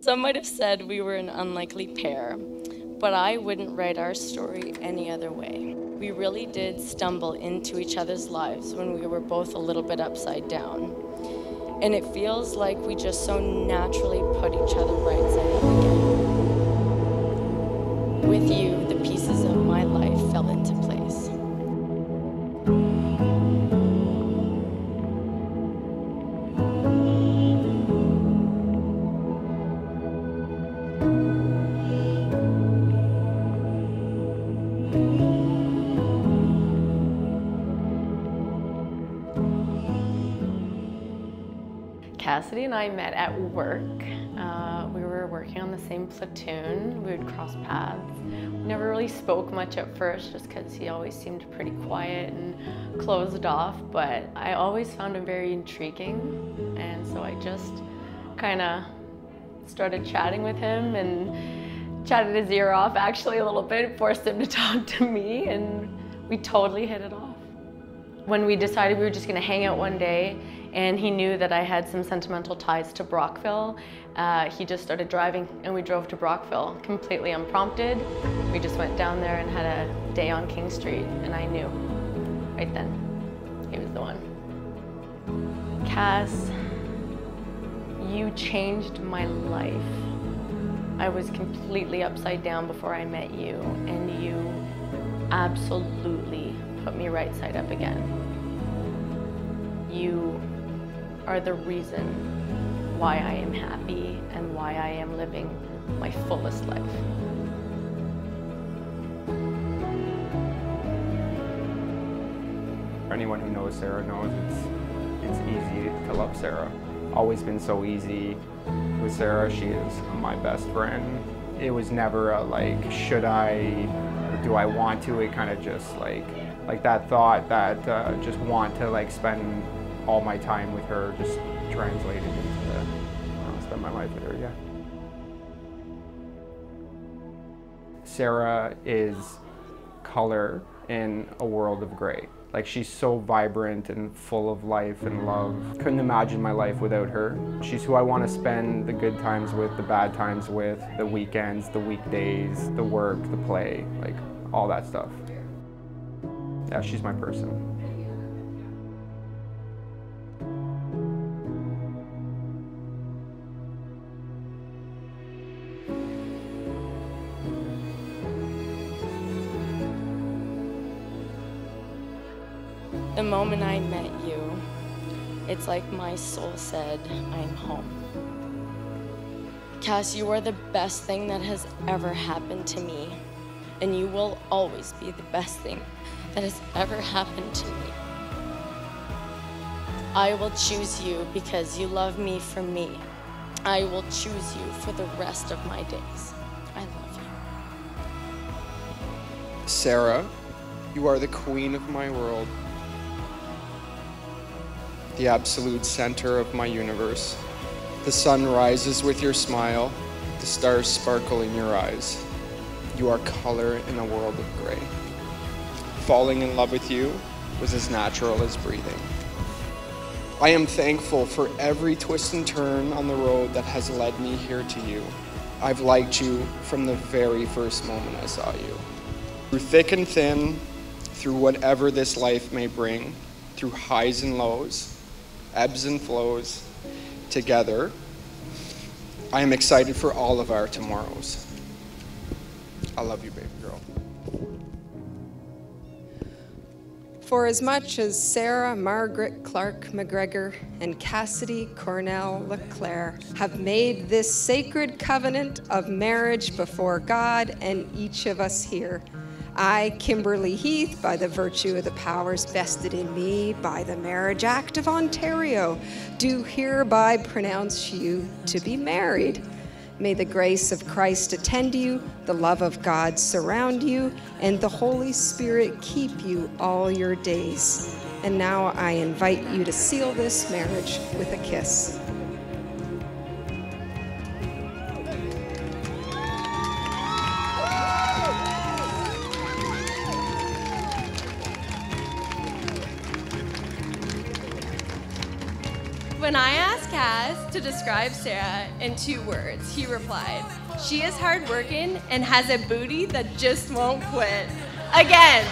Some might have said we were an unlikely pair, but I wouldn't write our story any other way. We really did stumble into each other's lives when we were both a little bit upside down. And it feels like we just so naturally put each other right side up again. With you, the pieces of my life fell into place. Cassidy and I met at work. Uh, we were working on the same platoon. We would cross paths. We never really spoke much at first just because he always seemed pretty quiet and closed off, but I always found him very intriguing. And so I just kind of started chatting with him and chatted his ear off actually a little bit, forced him to talk to me, and we totally hit it off. When we decided we were just going to hang out one day, and he knew that I had some sentimental ties to Brockville. Uh, he just started driving and we drove to Brockville completely unprompted. We just went down there and had a day on King Street and I knew right then he was the one. Cass, you changed my life. I was completely upside down before I met you and you absolutely put me right side up again. You are the reason why I am happy and why I am living my fullest life. Anyone who knows Sara knows it's, it's easy to love Sara. Always been so easy with Sara. She is my best friend. It was never a like, should I, do I want to? It kind of just like, like that thought that uh, just want to like spend all my time with her just translated into the, uh, spend my life with her, yeah. Sara is color in a world of gray. Like she's so vibrant and full of life and love. Couldn't imagine my life without her. She's who I want to spend the good times with, the bad times with, the weekends, the weekdays, the work, the play, like all that stuff. Yeah, she's my person. The moment I met you, it's like my soul said, I'm home. Cass, you are the best thing that has ever happened to me, and you will always be the best thing that has ever happened to me. I will choose you because you love me for me. I will choose you for the rest of my days. I love you. Sara, you are the queen of my world the absolute center of my universe. The sun rises with your smile, the stars sparkle in your eyes. You are color in a world of gray. Falling in love with you was as natural as breathing. I am thankful for every twist and turn on the road that has led me here to you. I've liked you from the very first moment I saw you. Through thick and thin, through whatever this life may bring, through highs and lows, ebbs and flows together. I am excited for all of our tomorrows. I love you, baby girl. For as much as Sara Margaret Clark McGregor and Cassidy Cornell LeClaire have made this sacred covenant of marriage before God and each of us here, I, Kimberly Heath, by the virtue of the powers vested in me by the Marriage Act of Ontario, do hereby pronounce you to be married. May the grace of Christ attend you, the love of God surround you, and the Holy Spirit keep you all your days. And now I invite you to seal this marriage with a kiss. When I asked Cass to describe Sara in two words, he replied, She is hardworking and has a booty that just won't quit. Again,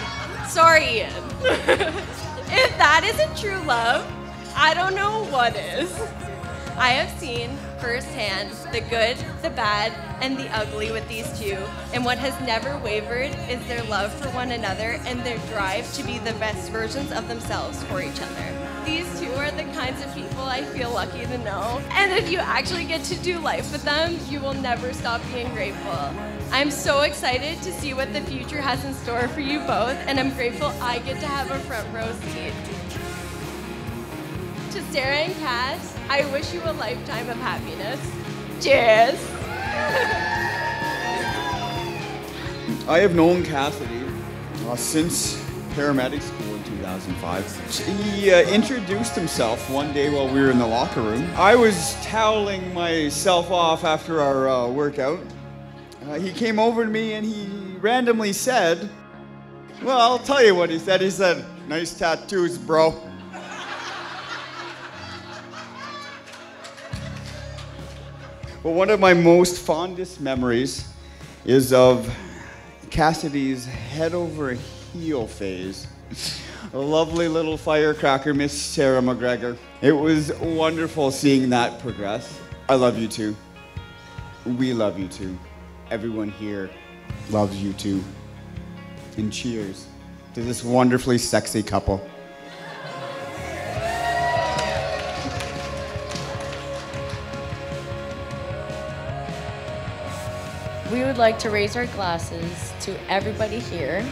sorry, Ian. if that isn't true love, I don't know what is. I have seen firsthand the good, the bad, and the ugly with these two, and what has never wavered is their love for one another and their drive to be the best versions of themselves for each other. These two are the kinds of people I feel lucky to know, and if you actually get to do life with them, you will never stop being grateful. I'm so excited to see what the future has in store for you both, and I'm grateful I get to have a front row seat. To Sara and Cass, I wish you a lifetime of happiness. Cheers! I have known Cassidy uh, since paramedic school in 2005. He uh, introduced himself one day while we were in the locker room. I was toweling myself off after our uh, workout. Uh, he came over to me and he randomly said, Well, I'll tell you what he said. He said, Nice tattoos, bro. But one of my most fondest memories is of Cassidy's head over heel phase. A lovely little firecracker, Miss Sara McGregor. It was wonderful seeing that progress. I love you too. We love you too. Everyone here loves you too. And cheers to this wonderfully sexy couple. We would like to raise our glasses to everybody here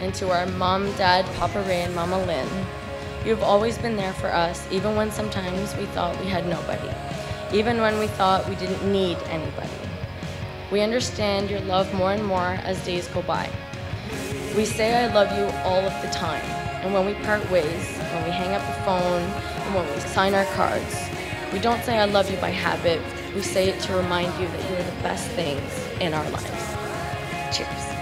and to our mom, dad, Papa Ray, and Mama Lynn. You've always been there for us, even when sometimes we thought we had nobody, even when we thought we didn't need anybody. We understand your love more and more as days go by. We say I love you all of the time, and when we part ways, when we hang up the phone, and when we sign our cards, we don't say I love you by habit, we say it to remind you that you're the best things in our lives. Cheers.